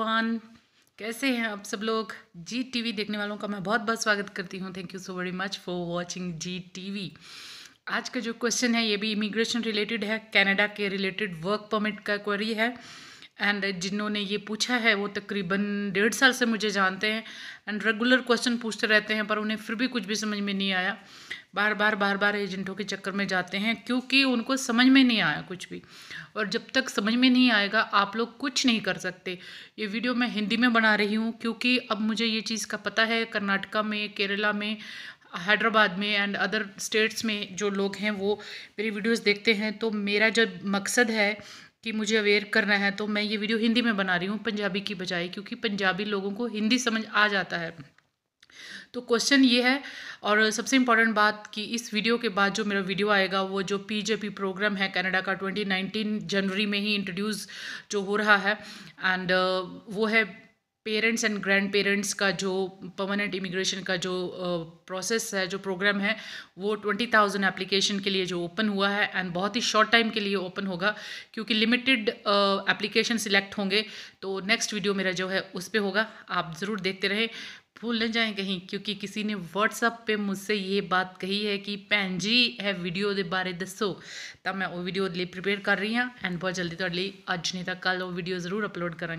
Everyone कैसे हैं आप सब लोग? जी टीवी देखने वालों का मैं बहुत बहुत स्वागत करती हूँ। Thank you so very much for watching Zee TV आज का जो क्वेश्चन है, ये भी इमिग्रेशन रिलेटेड है। कनाडा के रिलेटेड वर्क परमिट का क्वेरी है। एंड जिन्होंने ये पूछा है, वो तकरीबन डेढ़ साल से मुझे जानते हैं एंड रेगुलर क्वेश्चन पूछते रहते हैं, पर उन्हें फिर भी कुछ भी समझ में नहीं आया। बार बार बार बार एजेंटों के चक्कर में जाते हैं, क्योंकि उनको समझ में नहीं आया कुछ भी। और जब तक समझ में नहीं आएगा, आप लोग कुछ नहीं कर सकते। ये वीडियो मैं हिंदी में बना रही हूँ, क्योंकि अब मुझे ये चीज़ का पता है, कर्नाटका में, केरला में, हैदराबाद में एंड अदर स्टेट्स में जो लोग हैं, वो मेरी वीडियोस देखते हैं। तो मेरा जो मकसद है कि मुझे अवेयर करना है तो मैं ये वीडियो हिंदी में बना रही हूँ, पंजाबी की बजाय, क्योंकि पंजाबी लोगों को हिंदी समझ आ जाता है। तो क्वेश्चन ये है, और सबसे इंपॉर्टेंट बात कि इस वीडियो के बाद जो मेरा वीडियो आएगा, वो जो पीजेपी प्रोग्राम है कनाडा का 2019 जनवरी में ही इंट्रोड्यूस जो हो रहा है एंड वो है पेरेंट्स एंड ग्रैंड पेरेंट्स का जो परमानेंट इमिग्रेशन का जो प्रोसेस है, जो प्रोग्राम है, वो ट्वेंटी थाउज़ेंड एप्लीकेशन के लिए जो ओपन हुआ है एंड बहुत ही शॉर्ट टाइम के लिए ओपन होगा क्योंकि लिमिटेड एप्लीकेशन सिलेक्ट होंगे। तो नेक्स्ट वीडियो मेरा जो है, उस पर होगा। आप ज़रूर देखते रहें। भूल न जाएँ कहीं, क्योंकि किसी ने व्हाट्सअप पे मुझसे ये बात कही है कि भैन जी, है वीडियो के बारे दसो। तो मैं वो वीडियो प्रिपेयर कर रही हाँ एंड बहुत जल्दी थोड़े लिए अज नहीं तो कल वो वीडियो ज़रूर अपलोड करा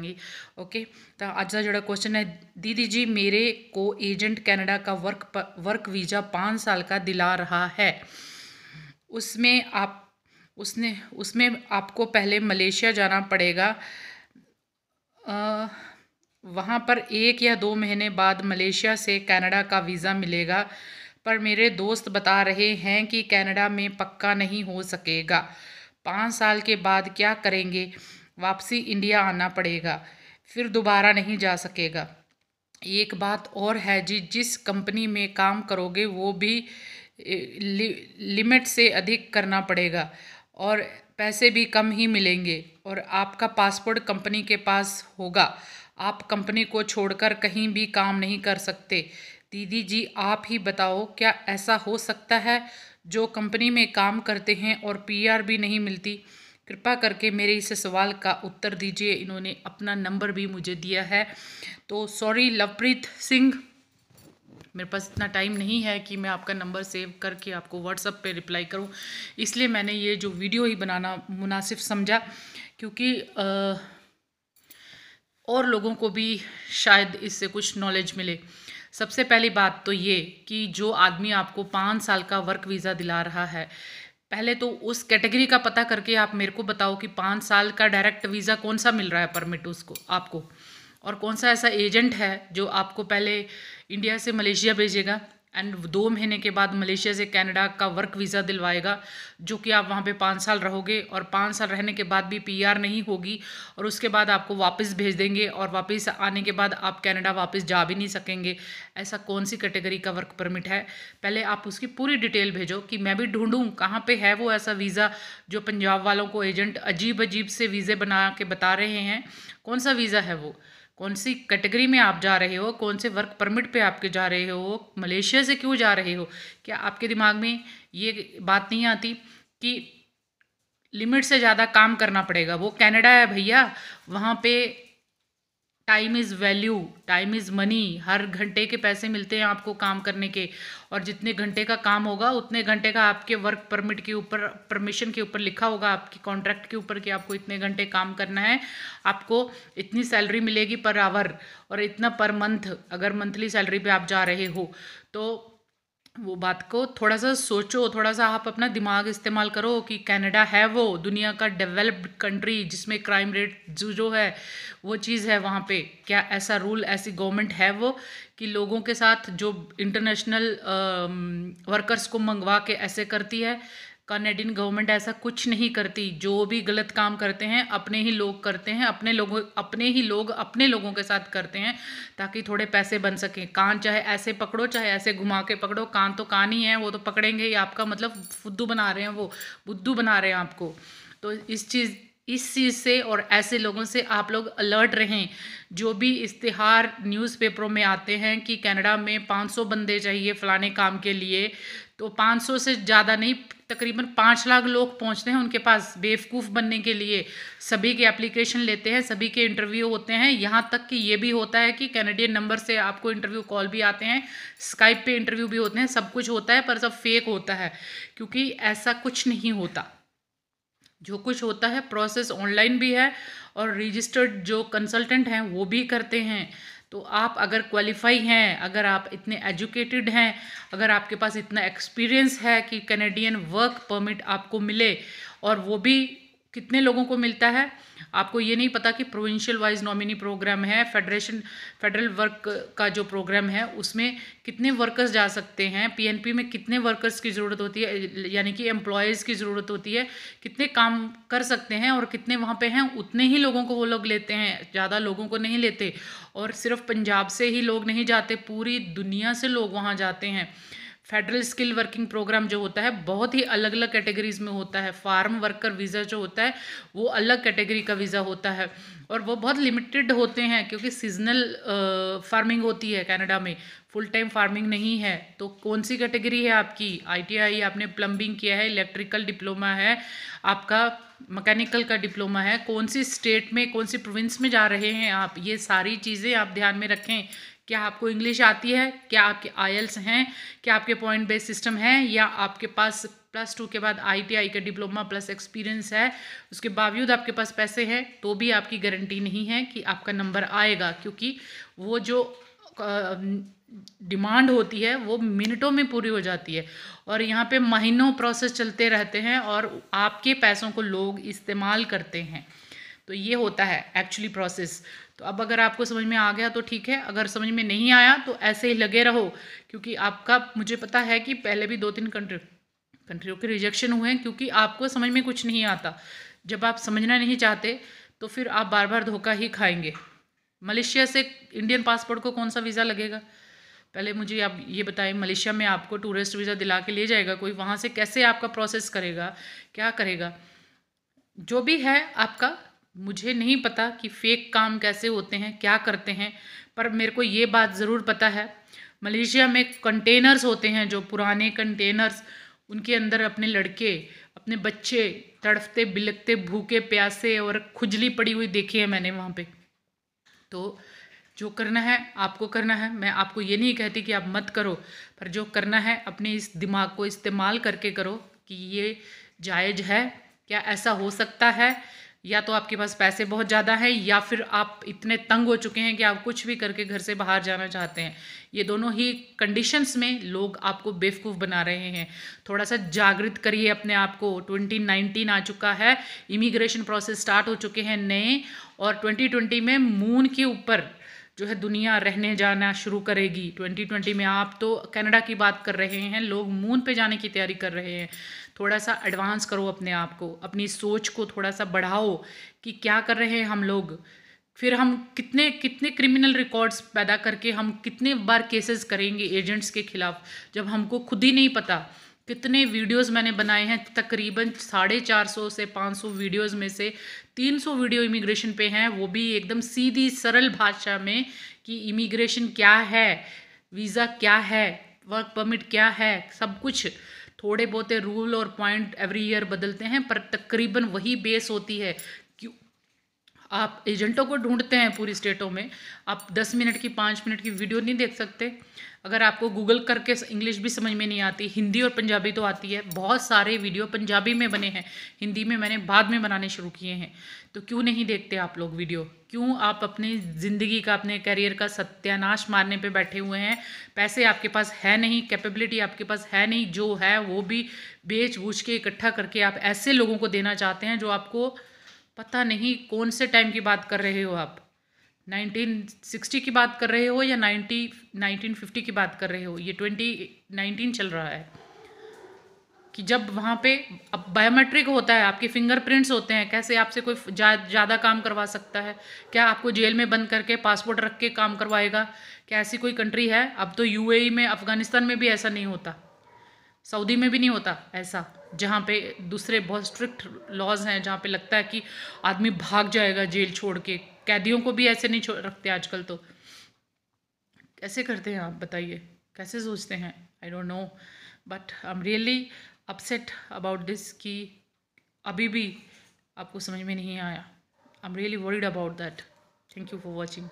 ओके तो अज का जोड़ा क्वेश्चन है, दीदी जी, मेरे को एजेंट कैनेडा का वर्क वर्क वीज़ा पाँच साल का दिला रहा है। उसमें आप, उसने, उसमें आपको पहले मलेशिया जाना पड़ेगा। वहाँ पर एक या दो महीने बाद मलेशिया से कनाडा का वीज़ा मिलेगा। पर मेरे दोस्त बता रहे हैं कि कनाडा में पक्का नहीं हो सकेगा। पाँच साल के बाद क्या करेंगे? वापसी इंडिया आना पड़ेगा। फिर दोबारा नहीं जा सकेगा। एक बात और है जी जिस कंपनी में काम करोगे वो भी लि, लिमिट से अधिक करना पड़ेगा और पैसे भी कम ही मिलेंगे और आपका पासपोर्ट कंपनी के पास होगा। आप कंपनी को छोड़कर कहीं भी काम नहीं कर सकते। दीदी जी आप ही बताओ क्या ऐसा हो सकता है? जो कंपनी में काम करते हैं और पीआर भी नहीं मिलती। कृपा करके मेरे इस सवाल का उत्तर दीजिए। इन्होंने अपना नंबर भी मुझे दिया है। तो सॉरी लवप्रीत सिंह मेरे पास इतना टाइम नहीं है कि मैं आपका नंबर सेव करके आपको व्हाट्सअप पे रिप्लाई करूँ। इसलिए मैंने ये जो वीडियो ही बनाना मुनासिब समझा क्योंकि आ, और लोगों को भी शायद इससे कुछ नॉलेज मिले। सबसे पहली बात तो ये कि जो आदमी आपको पाँच साल का वर्क वीज़ा दिला रहा है पहले तो उस कैटेगरी का पता करके आप मेरे को बताओ कि पाँच साल का डायरेक्ट वीज़ा कौन सा मिल रहा है परमिट उसको, आपको? और कौन सा ऐसा एजेंट है जो आपको पहले इंडिया से मलेशिया भेजेगा? एंड दो महीने के बाद मलेशिया से कनाडा का वर्क वीज़ा दिलवाएगा, जो कि आप वहाँ पे पाँच साल रहोगे और पाँच साल रहने के बाद भी पीआर नहीं होगी और उसके बाद आपको वापस भेज देंगे और वापस आने के बाद आप कनाडा वापस जा भी नहीं सकेंगे। ऐसा कौन सी कैटेगरी का वर्क परमिट है? पहले आप उसकी पूरी डिटेल भेजो कि मैं भी ढूंढूँ, कहाँ पर है वो ऐसा वीज़ा जो पंजाब वालों को एजेंट अजीब अजीब से वीज़े बना के बता रहे हैं। कौन सा वीज़ा है वो? कौन सी कैटेगरी में आप जा रहे हो, कौन से वर्क परमिट पे आपके जा रहे हो, मलेशिया से क्यों जा रहे हो? क्या आपके दिमाग में ये बात नहीं आती कि लिमिट से ज़्यादा काम करना पड़ेगा? वो कनाडा है भैया, वहाँ पे time is value time is money हर घंटे के पैसे मिलते हैं आपको काम करने के। और जितने घंटे का काम होगा, उतने घंटे का आपके वर्क परमिट के ऊपर परमिशन के ऊपर लिखा होगा आपके कॉन्ट्रैक्ट के ऊपर कि आपको इतने घंटे काम करना है। आपको इतनी सैलरी मिलेगी पर आवर और इतना पर मंथ अगर मंथली सैलरी पे आप जा रहे हो तो वो बात को थोड़ा सा सोचो थोड़ा सा आप अपना दिमाग इस्तेमाल करो कि कनाडा है वो, दुनिया का डेवलप्ड कंट्री जिसमें क्राइम रेट जो जो है, वो चीज़ है वहाँ पे। क्या ऐसा रूल, ऐसी गवर्नमेंट है वो कि लोगों के साथ जो इंटरनेशनल वर्कर्स को मंगवा के ऐसे करती है? कनेडियन गवर्नमेंट ऐसा कुछ नहीं करती। जो भी गलत काम करते हैं, अपने ही लोग करते हैं, अपने लोगों, अपने ही लोग अपने लोगों के साथ करते हैं ताकि थोड़े पैसे बन सकें। कान चाहे ऐसे पकड़ो, चाहे ऐसे घुमा के पकड़ो, कान तो कान ही है, वो तो पकड़ेंगे ही। आपका मतलब फुद्दू बना रहे हैं वो, बुद्धू बना रहे हैं आपको। तो इस चीज़ इस चीज़ से और ऐसे लोगों से आप लोग अलर्ट रहें। जो भी इश्तहार न्यूज़पेपरों में आते हैं कि कनाडा में 500 बंदे चाहिए फ़लाने काम के लिए तो 500 से ज़्यादा नहीं, तकरीबन पाँच लाख लोग पहुँचते हैं उनके पास बेवकूफ़ बनने के लिए। सभी के एप्लीकेशन लेते हैं, सभी के इंटरव्यू होते हैं। यहाँ तक कि ये भी होता है कि कैनेडियन नंबर से आपको इंटरव्यू कॉल भी आते हैं स्काइप पे इंटरव्यू भी होते हैं, सब कुछ होता है, पर सब फेक होता है, क्योंकि ऐसा कुछ नहीं होता। जो कुछ होता है प्रोसेस ऑनलाइन भी है और रजिस्टर्ड जो कंसल्टेंट हैं, वो भी करते हैं। तो आप अगर क्वालिफाई हैं, अगर आप इतने एजुकेटेड हैं, अगर आपके पास इतना एक्सपीरियंस है कि कैनेडियन वर्क परमिट आपको मिले, और वो भी कितने लोगों को मिलता है? आपको ये नहीं पता कि प्रोविंशियल वाइज नॉमिनी प्रोग्राम है फेडरेशन फेडरल वर्क का जो प्रोग्राम है, उसमें कितने वर्कर्स जा सकते हैं पीएनपी में कितने वर्कर्स की ज़रूरत होती है, यानी कि एम्प्लॉयज़ की ज़रूरत होती है, कितने काम कर सकते हैं और कितने वहाँ पे हैं, उतने ही लोगों को वो लोग लेते हैं, ज़्यादा लोगों को नहीं लेते और सिर्फ़ पंजाब से ही लोग नहीं जाते, पूरी दुनिया से लोग वहाँ जाते हैं। फेडरल स्किल वर्किंग प्रोग्राम जो होता है, बहुत ही अलग अलग कैटेगरीज में होता है। फार्म वर्कर वीज़ा जो होता है, वो अलग कैटेगरी का वीज़ा होता है। और वो बहुत लिमिटेड होते हैं, क्योंकि सीजनल फ़ार्मिंग होती है कनाडा में। फुल टाइम फ़ार्मिंग नहीं है। तो कौन सी कैटेगरी है आपकी? आईटीआई आपने प्लम्बिंग किया है इलेक्ट्रिकल डिप्लोमा है, आपका मैकेनिकल का डिप्लोमा है, कौन सी स्टेट में, कौन सी प्रोविंस में जा रहे हैं आप? ये सारी चीज़ें आप ध्यान में रखें। क्या आपको इंग्लिश आती है? क्या आपके आयल्स हैं? क्या आपके पॉइंट बेस्ड सिस्टम है? या आपके पास प्लस टू के बाद आईटीआई का डिप्लोमा प्लस एक्सपीरियंस है, उसके बावजूद आपके पास पैसे हैं तो भी आपकी गारंटी नहीं है कि आपका नंबर आएगा, क्योंकि वो जो डिमांड होती है, वो मिनटों में पूरी हो जाती है। और यहाँ पे महीनों प्रोसेस चलते रहते हैं और आपके पैसों को लोग इस्तेमाल करते हैं। तो ये होता है एक्चुअली प्रोसेस तो अब अगर आपको समझ में आ गया तो ठीक है, अगर समझ में नहीं आया तो ऐसे ही लगे रहो, क्योंकि आपका, मुझे पता है कि पहले भी दो तीन कंट्री कंट्रियों के रिजेक्शन हुए हैं, क्योंकि आपको समझ में कुछ नहीं आता। जब आप समझना नहीं चाहते तो फिर आप बार बार धोखा ही खाएँगे। मलेशिया से इंडियन पासपोर्ट को कौन सा वीज़ा लगेगा? पहले मुझे आप ये बताएँ, मलेशिया में आपको टूरिस्ट वीज़ा दिला के ले जाएगा कोई? वहाँ से कैसे आपका प्रोसेस करेगा? क्या करेगा? जो भी है आपका, मुझे नहीं पता कि फेक काम कैसे होते हैं, क्या करते हैं, पर मेरे को ये बात ज़रूर पता है। मलेशिया में कंटेनर्स होते हैं, जो पुराने कंटेनर्स उनके अंदर अपने लड़के, अपने बच्चे तड़फते बिलकते भूखे, प्यासे और खुजली पड़ी हुई देखी है मैंने वहाँ पे। तो जो करना है, आपको करना है। मैं आपको ये नहीं कहती कि आप मत करो, पर जो करना है, अपने इस दिमाग को इस्तेमाल करके करो कि ये जायज़ है। क्या ऐसा हो सकता है? या तो आपके पास पैसे बहुत ज़्यादा हैं, या फिर आप इतने तंग हो चुके हैं कि आप कुछ भी करके घर से बाहर जाना चाहते हैं। ये दोनों ही कंडीशंस में लोग आपको बेवकूफ़ बना रहे हैं। थोड़ा सा जागृत करिए अपने आप को। 2019 आ चुका है इमिग्रेशन प्रोसेस स्टार्ट हो चुके हैं नए, और 2020 में मून के ऊपर जो है दुनिया रहने जाना शुरू करेगी। 2020 में आप तो कनाडा की बात कर रहे हैं, लोग मून पे जाने की तैयारी कर रहे हैं। थोड़ा सा एडवांस करो अपने आप को, अपनी सोच को थोड़ा सा बढ़ाओ कि क्या कर रहे हैं हम लोग। फिर हम कितने कितने क्रिमिनल रिकॉर्ड्स पैदा करके हम कितने बार केसेस करेंगे एजेंट्स के खिलाफ, जब हमको खुद ही नहीं पता। कितने वीडियोस मैंने बनाए हैं, तकरीबन साढ़े चार सौ से पाँच सौ वीडियोज़ में से तीन सौ वीडियो इमिग्रेशन पे हैं। वो भी एकदम सीधी सरल भाषा में कि इमिग्रेशन क्या है, वीज़ा क्या है, वर्क परमिट क्या है, सब कुछ। थोड़े बहुत रूल और पॉइंट एवरी ईयर बदलते हैं, पर तकरीबन वही बेस होती है आप एजेंटों को ढूंढते हैं पूरी स्टेटों में, आप दस मिनट की, पाँच मिनट की वीडियो नहीं देख सकते। अगर आपको गूगल करके इंग्लिश भी समझ में नहीं आती, हिंदी और पंजाबी तो आती है, बहुत सारे वीडियो पंजाबी में बने हैं, हिंदी में मैंने बाद में बनाने शुरू किए हैं। तो क्यों नहीं देखते आप लोग वीडियो? क्यों आप अपनी ज़िंदगी का, अपने करियर का सत्यानाश मारने पे बैठे हुए हैं? पैसे आपके पास है नहीं, कैपेबिलिटी आपके पास है नहीं, जो है वो भी बेच बूझ के इकट्ठा करके आप ऐसे लोगों को देना चाहते हैं जो आपको पता नहीं कौन से टाइम की बात कर रहे हो आप। 1960 की बात कर रहे हो या 90 1950 की बात कर रहे हो? ये 2019 चल रहा है। कि जब वहाँ पे अब बायोमेट्रिक होता है आपके फिंगरप्रिंट्स होते हैं कैसे आपसे कोई ज़्यादा जा, काम करवा सकता है? क्या आपको जेल में बंद करके पासपोर्ट रख के काम करवाएगा? क्या ऐसी कोई कंट्री है? अब तो यूएई में अफ़गानिस्तान में भी ऐसा नहीं होता। सऊदी में भी नहीं होता ऐसा। जहाँ पे दूसरे बहुत स्ट्रिक्ट लॉज हैं, जहाँ पे लगता है कि आदमी भाग जाएगा जेल छोड़ के। कैदियों को भी ऐसे नहीं छोड़ रखते आजकल तो। कैसे करते हैं आप, बताइए? कैसे सोचते हैं? I don't know but I am really upset about this कि अभी भी आपको समझ में नहीं आया। I am really worried about that thank you for watching